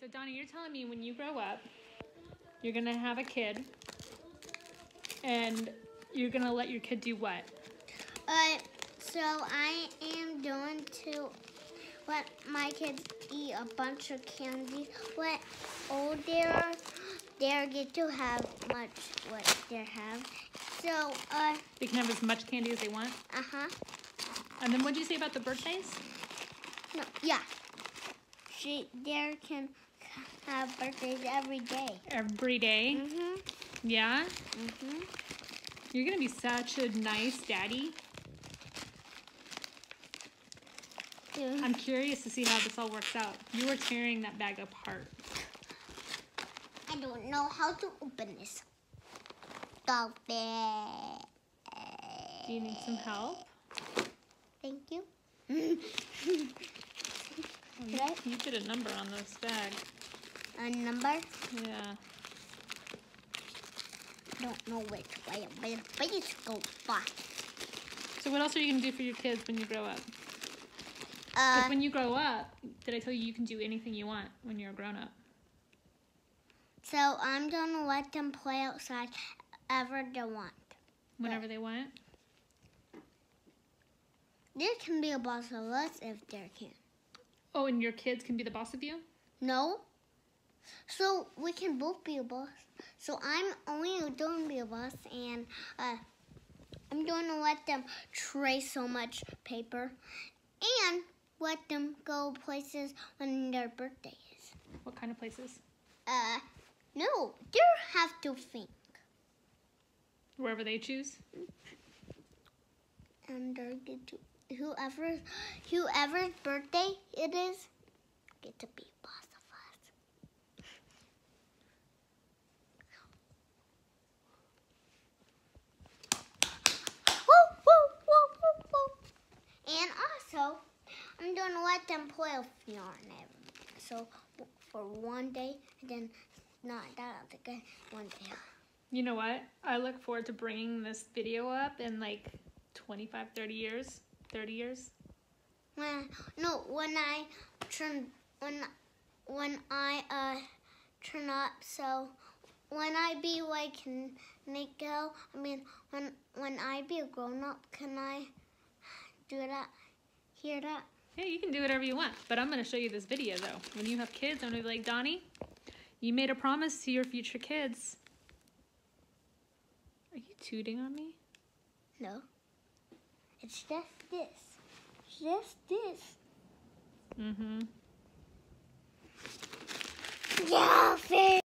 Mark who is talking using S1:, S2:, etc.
S1: So Donnie, you're telling me when you grow up, you're gonna have a kid, and you're gonna let your kid do what?
S2: Uh, so I am going to let my kids eat a bunch of candy. Let older, they get to have much what they have. So, uh,
S1: They can have as much candy as they want.
S2: uh huh.
S1: And then what did you say about the birthdays?
S2: No, yeah. She, there can have birthdays every day.
S1: Every day.
S2: Mhm.
S1: Yeah.
S2: Mhm.
S1: You're gonna be such a nice daddy.
S2: Yeah.
S1: I'm curious to see how this all works out. You are tearing that bag apart.
S2: I don't know how to open this. Stop it.
S1: Do you need some help?
S2: Thank you.
S1: You, you did a number on this bag.
S2: A number?
S1: Yeah.
S2: Don't know which way, but please go fast.
S1: So what else are you gonna do for your kids when you grow up?
S2: Uh,
S1: when you grow up, did I tell you you can do anything you want when you're a grown up?
S2: so I'm gonna let them play outside ever they want.
S1: Whenever they want?
S2: There can be a boss of us if there can.
S1: Oh, and your kids can be the boss of you?
S2: No. So we can both be a boss. So I'm only going to be a boss, and uh, I'm going to let them trace so much paper, and let them go places when their birthday is.
S1: What kind of places?
S2: Uh, no, they have to think,
S1: Wherever they choose?
S2: and they get to whoever whoever's birthday it is get to be a boss of us. Woo, woo, woo, woo, woo. And also, I'm gonna let them play with yarn. every- So for one day, and then not that again one day.
S1: You know what? I look forward to bringing this video up in like 25, 30 years. 30 years?
S2: When no, when I turn when when I uh turn up, so when I be like Nico, I mean when when I be a grown up, can I do that? Hear that?
S1: Yeah, you can do whatever you want. But I'm going to show you this video though. When you have kids, I'm going to be like, Donnie, you made a promise to your future kids. Are you tooting on me?
S2: No. It's just this. Just this.
S1: Mm-hmm.
S2: Yeah, fair.